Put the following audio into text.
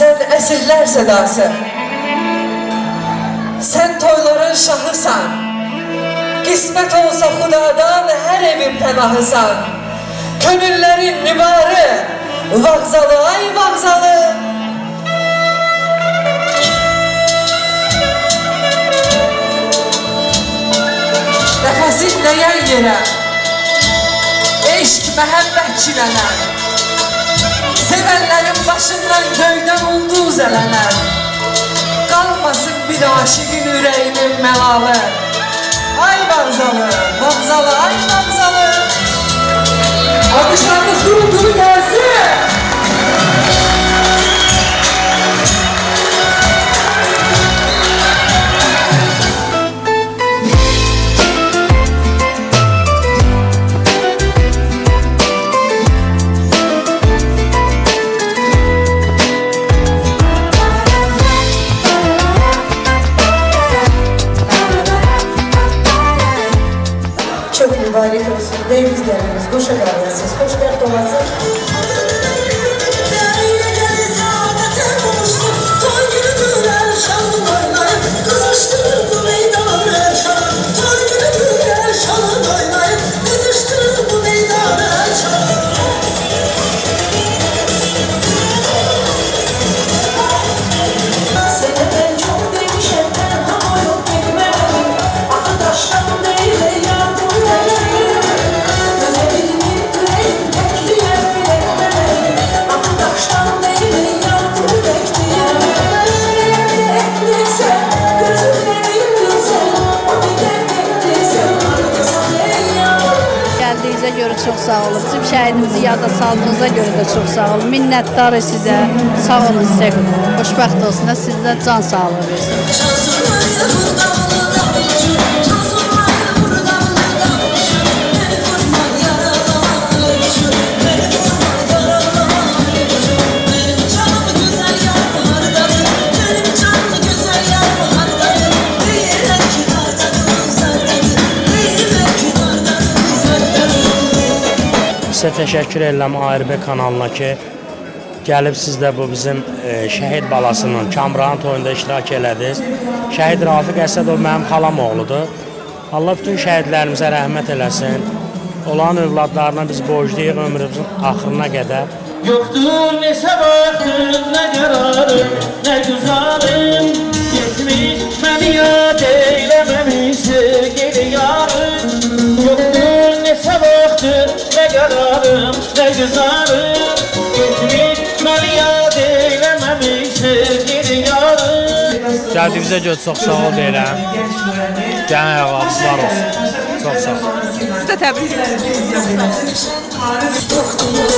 Sen esirler sedası Sen toyların şahısan. Kismet olsa hudadan her evin penahısan. Könüllerin nibarı Vağzalı ay vağzalı. Nəfəsin nəyən yerə Eşq məhəbbət çilənər Sevenlerin başından göyden oldu zeleler Kalmasın bir de aşıkın yüreğinin melalı. Ay vağzalı, vağzalı, ay vağzalı Alkışlarınız kuruldu va alaykum sizlar bizlarimiz go'shalarni siz xush kar tolasiz görə çox sağ olun. Bizim şəhidimizi yada saldığınıza görə də çox sağ olun. Minnətdarıq sizə. Sağ olun sizə. Xoşbəxt olsun. Sizə can sağlığı versin. Sizə təşəkkür edirəm ARB kanalına ki, gəlib siz də bu bizim e, şəhid balasının Kamran toyunda iştirak elədiniz. Şəhid Rafiq Əsədov mənim xalam oğludur. Allah bütün şəhidlərimizə rəhmət eləsin. Olan övladlarına biz borcluyuq ömrümüzün axırına qədər. Yoktur ne sabahtır ne kararım ne güzelim ne kararım ne güzelim Gitmiş beni yad eylememiş sevgili yarım Gəldiyinizə görə çox sağ ol deyirəm. Gələn ayaqlarınız var olsun. Çox sağ ol. Siz de tebrik ederim. Yoktur